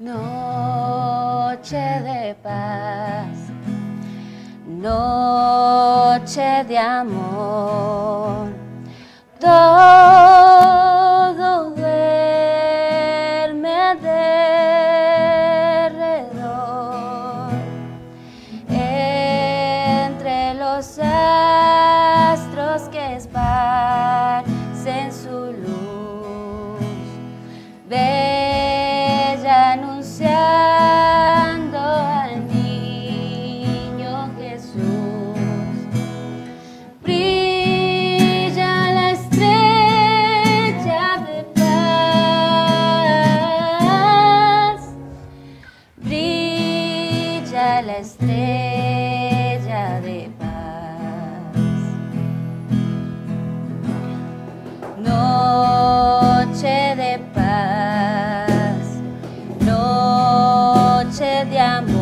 Noche de paz, noche de amor. La estrella de paz. Noche de paz, noche de amor.